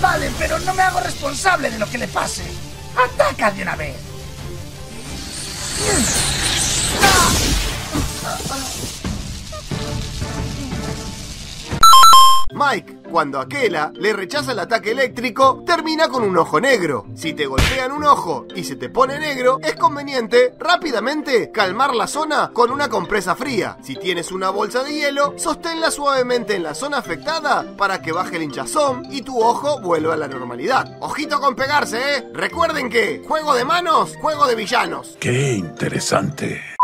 Vale, pero no me hago responsable de lo que le pase. Ataca de una vez. Mike, cuando Aquela le rechaza el ataque eléctrico, termina con un ojo negro. Si te golpean un ojo y se te pone negro, es conveniente rápidamente calmar la zona con una compresa fría. Si tienes una bolsa de hielo, sosténla suavemente en la zona afectada para que baje el hinchazón y tu ojo vuelva a la normalidad. Ojito con pegarse, ¿eh? Recuerden que juego de manos, juego de villanos. Qué interesante.